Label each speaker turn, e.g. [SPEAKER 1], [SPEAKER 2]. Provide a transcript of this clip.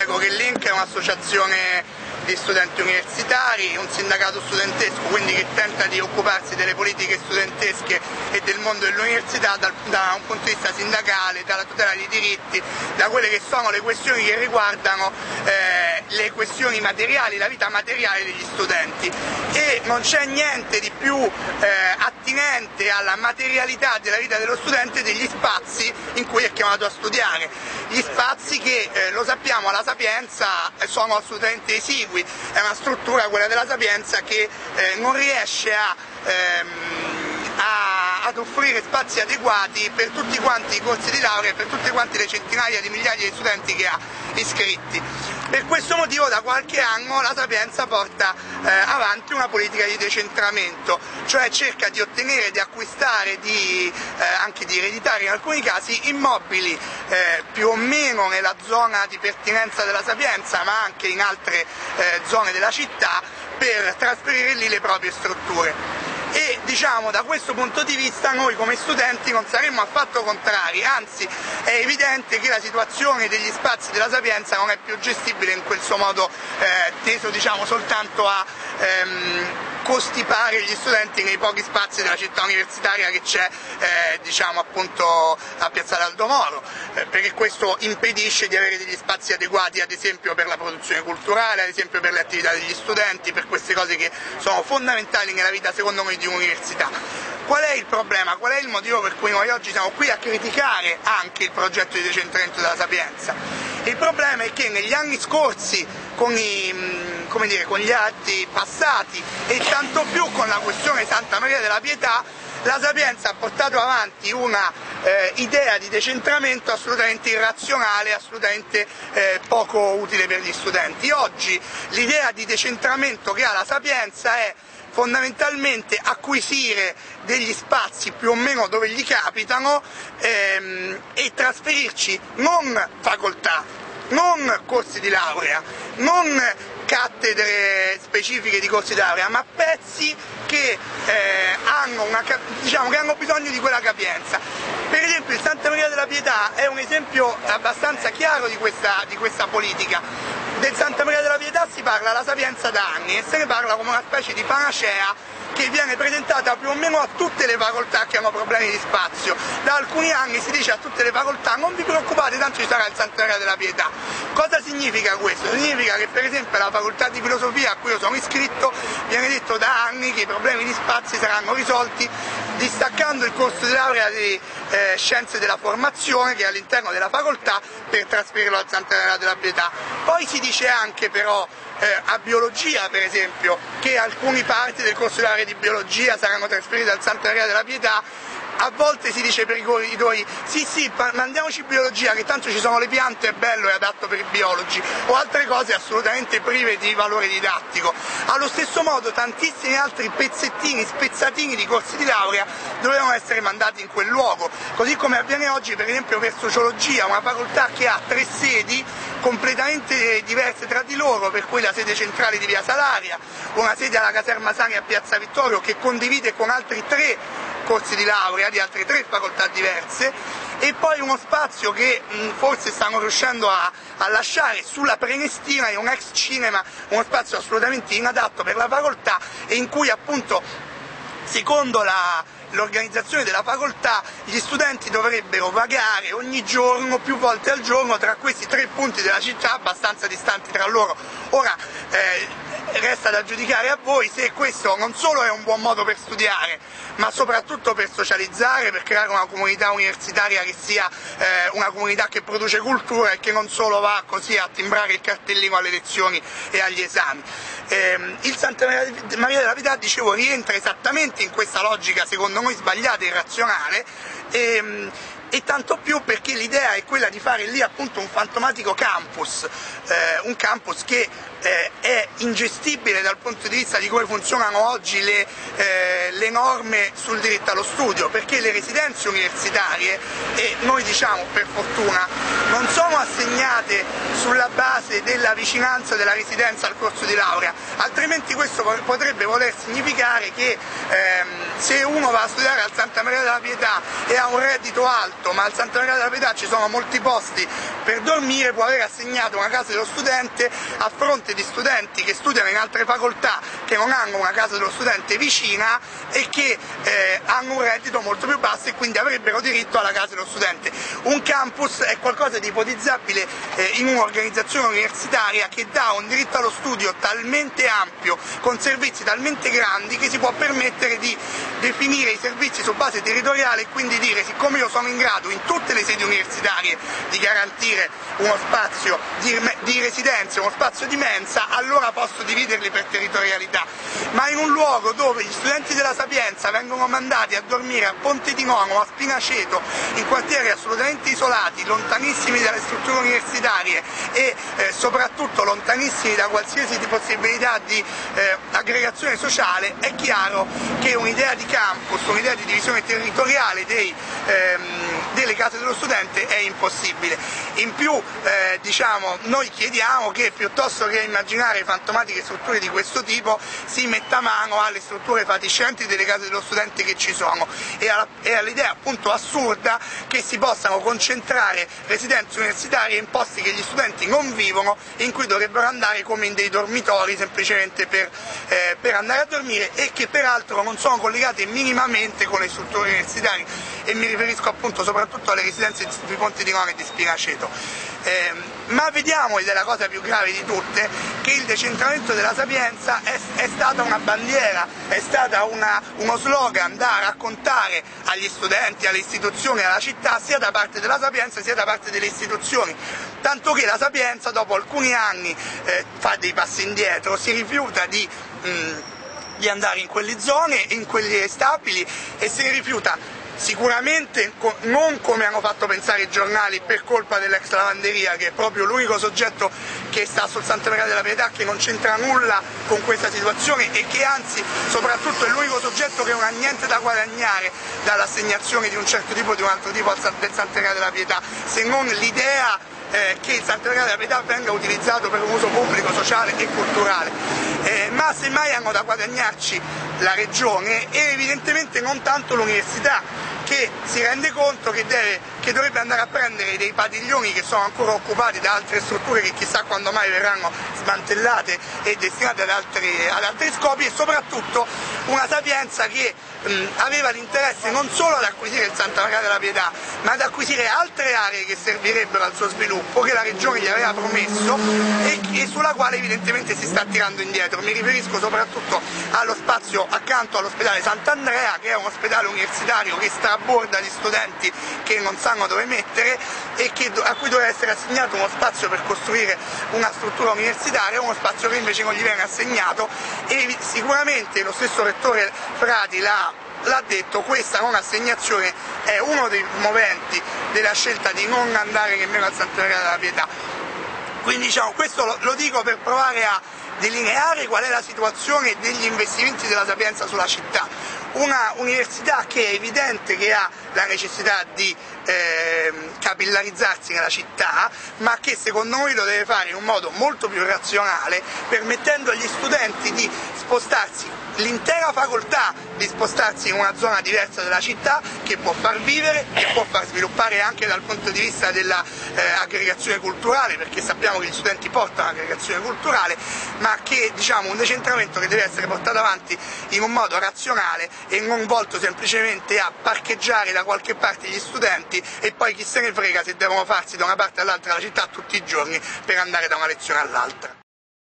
[SPEAKER 1] Che Link è un'associazione di studenti universitari, un sindacato studentesco, quindi che tenta di occuparsi delle politiche studentesche e del mondo dell'università da, da, un punto di vista sindacale, dalla tutela dei diritti, da quelle che sono le questioni che riguardano eh, le questioni materiali, la vita materiale degli studenti. E non c'è niente di più eh, attinente alla materialità della vita dello studente degli spazi in cui è chiamato a studiare. Gli spazi che, eh, lo sappiamo, alla Sapienza sono assolutamente esigui, è una struttura, quella della Sapienza, che eh, non riesce a, ehm, a, ad offrire spazi adeguati per tutti quanti i corsi di laurea e per tutte quante le centinaia di migliaia di studenti che ha iscritti. Per questo motivo da qualche anno la Sapienza porta eh, avanti una politica di decentramento, cioè cerca di ottenere, di acquistare, di, eh, anche di ereditare in alcuni casi immobili eh, più o meno nella zona di pertinenza della Sapienza ma anche in altre eh, zone della città per trasferire lì le proprie strutture diciamo da questo punto di vista noi come studenti non saremmo affatto contrari, anzi è evidente che la situazione degli spazi della Sapienza non è più gestibile in quel suo modo eh, teso diciamo, soltanto a ehm, costipare gli studenti nei pochi spazi della città universitaria che c'è eh, diciamo, a Piazzale Aldomoro, eh, perché questo impedisce di avere degli spazi adeguati ad esempio per la produzione culturale, ad esempio per le attività degli studenti, per queste cose che sono fondamentali nella vita secondo me di un'università. Qual è il problema? Qual è il motivo per cui noi oggi siamo qui a criticare anche il progetto di decentramento della Sapienza? Il problema è che negli anni scorsi, con, i, dire, con gli atti passati e tanto più con la questione Santa Maria della Pietà, la Sapienza ha portato avanti una eh, idea di decentramento assolutamente irrazionale, assolutamente eh, poco utile per gli studenti. Oggi l'idea di decentramento che ha la Sapienza è fondamentalmente acquisire degli spazi più o meno dove gli capitano ehm, e trasferirci non facoltà, non corsi di laurea, non cattedre specifiche di corsi laurea, ma pezzi che, eh, hanno una, diciamo, che hanno bisogno di quella capienza. Per esempio il Santa Maria della Pietà è un esempio abbastanza chiaro di questa, di questa politica del Santa Maria della Pietà si parla alla Sapienza da anni e se ne parla come una specie di panacea che viene presentata più o meno a tutte le facoltà che hanno problemi di spazio. Da alcuni anni si dice a tutte le facoltà non vi preoccupate, tanto ci sarà il Santa Maria della Pietà. Cosa significa questo? Significa che per esempio alla facoltà di filosofia a cui io sono iscritto viene detto da anni che i problemi di spazio saranno risolti distaccando il corso di laurea di eh, scienze della formazione che è all'interno della facoltà per trasferirlo al Santa Maria della Pietà. Poi si dice anche però eh, a biologia per esempio che alcune parti del corso di laurea di biologia saranno trasferite al Santa Maria della Pietà a volte si dice per i corridoi sì sì mandiamoci biologia che tanto ci sono le piante è bello e adatto per i biologi o altre cose assolutamente prive di valore didattico. Allo stesso modo tantissimi altri pezzettini spezzatini di corsi di laurea dovevano essere mandati in quel luogo. Così come avviene oggi per esempio per sociologia una facoltà che ha tre sedi completamente diverse tra di loro per cui la sede centrale di via Salaria una sede alla caserma Sani a piazza Vittorio che condivide con altri tre corsi di laurea di altre tre facoltà diverse e poi uno spazio che mh, forse stanno riuscendo a, a, lasciare sulla Prenestina, è un ex cinema, uno spazio assolutamente inadatto per la facoltà e in cui appunto secondo la, l'organizzazione della facoltà gli studenti dovrebbero vagare ogni giorno, più volte al giorno, tra questi tre punti della città abbastanza distanti tra loro. Ora, eh, resta da giudicare a voi se questo non solo è un buon modo per studiare, ma soprattutto per socializzare, per creare una comunità universitaria che sia eh, una comunità che produce cultura e che non solo va così a timbrare il cartellino alle lezioni e agli esami. Eh, il Santa Maria della Pietà, dicevo, rientra esattamente in questa logica, secondo noi sbagliata e irrazionale, e, e tanto più perché l'idea è quella di fare lì appunto un fantomatico campus, eh, un campus che eh, è ingestibile dal punto di vista di come funzionano oggi le, eh, le, norme sul diritto allo studio, perché le residenze universitarie, e noi diciamo per fortuna, non sono assegnate sulla base della vicinanza della residenza al corso di laurea, altrimenti questo potrebbe voler significare che ehm, se uno va a studiare al Santa Maria della Pietà e ha un reddito alto, detto ma al Santa Maria della Pietà ci sono molti posti per dormire può aver assegnato una casa dello studente a fronte di studenti che studiano in altre facoltà che non hanno una casa dello studente vicina e che eh, hanno un reddito molto più basso e quindi avrebbero diritto alla casa dello studente. Un campus è qualcosa di ipotizzabile eh, in un'organizzazione universitaria che dà un diritto allo studio talmente ampio, con servizi talmente grandi che si può permettere di definire i servizi su base territoriale e quindi dire siccome io sono in grado in tutte le sedi universitarie di garantire uno spazio di, di residenza, uno spazio di mensa, allora posso dividerli per territorialità, ma in un luogo dove gli studenti della Sapienza vengono mandati a dormire a Ponte di Nono a Spinaceto, in quartieri assolutamente isolati, lontanissimi dalle strutture universitarie e eh, soprattutto lontanissimi da qualsiasi possibilità di eh, aggregazione sociale, è chiaro che un'idea di campus, un'idea di divisione territoriale dei, ehm, delle case dello studente è impossibile. In più eh, diciamo, noi chiediamo che piuttosto che immaginare fantomatiche strutture di questo tipo si metta mano alle strutture fatiscenti delle case dello studente che ci sono e all'idea appunto assurda che si possano concentrare residenze universitarie in posti che gli studenti non vivono in cui dovrebbero andare come in dei dormitori semplicemente per, eh, per andare a dormire e che peraltro non sono collegate minimamente con le strutture universitarie e mi riferisco appunto soprattutto alle residenze di Ponte di None e di Spinaceto. Eh, ma vediamo, ed è la cosa più grave di tutte, che il decentramento della Sapienza è, è stata una bandiera, è stata una, uno slogan da raccontare agli studenti, alle istituzioni, alla città, sia da parte della Sapienza sia da parte delle istituzioni. Tanto che la Sapienza dopo alcuni anni eh, fa dei passi indietro, si rifiuta di... Mh, mm, di andare in quelle zone, in quegli stabili e si rifiuta sicuramente non come hanno fatto pensare i giornali per colpa dell'ex lavanderia che è proprio l'unico soggetto che sta sul Santa Maria della Pietà che non c'entra nulla con questa situazione e che anzi soprattutto è l'unico soggetto che non ha niente da guadagnare dall'assegnazione di un certo tipo o di un altro tipo del Santa Maria della Pietà se non l'idea eh, che il Santa Maria della Pietà venga utilizzato per un uso pubblico, sociale e culturale, eh, ma semmai hanno da guadagnarci la regione e evidentemente non tanto l'università che si rende conto che, deve, che, dovrebbe andare a prendere dei padiglioni che sono ancora occupati da altre strutture che chissà quando mai verranno smantellate e destinate ad altri, ad altri scopi e soprattutto una sapienza che aveva l'interesse non solo ad acquisire il Santa Maria della Pietà ma ad acquisire altre aree che servirebbero al suo sviluppo che la Regione gli aveva promesso e, e sulla quale evidentemente si sta tirando indietro. Mi riferisco soprattutto allo spazio accanto all'ospedale Sant'Andrea che è un ospedale universitario che straborda di studenti che non sanno dove mettere e che, a cui doveva essere assegnato uno spazio per costruire una struttura universitaria, uno spazio che invece non gli viene assegnato e sicuramente lo stesso rettore Frati l'ha l'ha detto, questa non assegnazione è uno dei moventi della scelta di non andare nemmeno al Santuario della Pietà. Quindi diciamo, questo lo, lo dico per provare a delineare qual è la situazione degli investimenti della Sapienza sulla città una università che è evidente che ha la necessità di eh, capillarizzarsi nella città, ma che secondo noi lo deve fare in un modo molto più razionale, permettendo agli studenti di spostarsi l'intera facoltà di spostarsi in una zona diversa della città che può far vivere e può far sviluppare anche dal punto di vista dell'aggregazione eh, culturale, perché sappiamo che gli studenti portano l'aggregazione culturale, ma che diciamo un decentramento che deve essere portato avanti in un modo razionale e non volto semplicemente a parcheggiare da qualche parte gli studenti e poi chi se ne frega se devono farsi da una parte all'altra della città tutti i giorni per andare da una lezione all'altra.